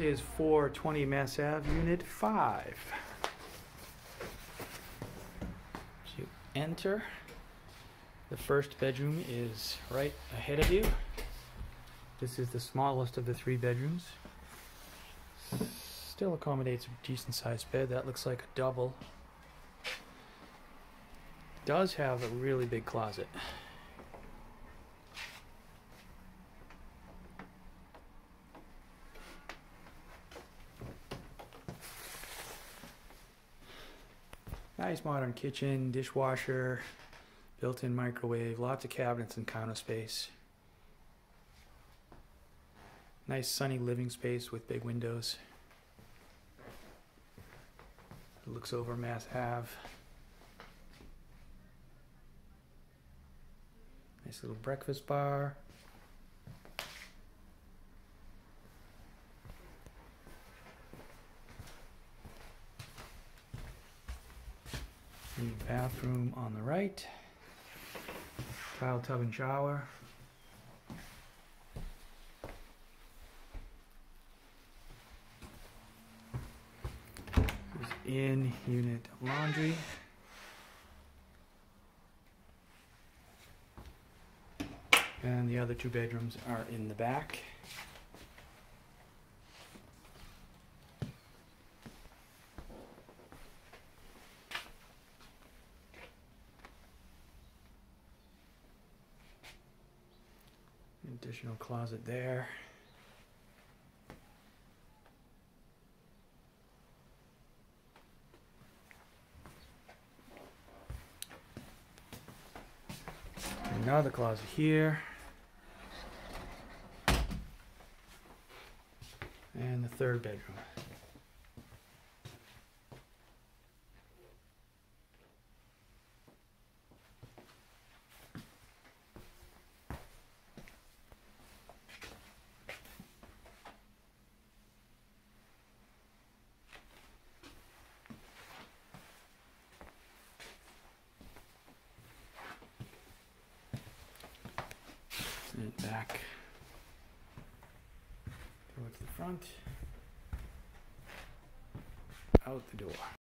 is 420 Mass Ave, Unit 5. As you enter, the first bedroom is right ahead of you. This is the smallest of the three bedrooms. Still accommodates a decent sized bed. That looks like a double. Does have a really big closet. Nice modern kitchen, dishwasher, built-in microwave, lots of cabinets and counter space. Nice sunny living space with big windows. It looks over Mass Ave. Nice little breakfast bar. The bathroom on the right. Tile tub and shower. In unit laundry. And the other two bedrooms are in the back. Additional closet there. Another closet here. And the third bedroom. And back towards the front. Out the door.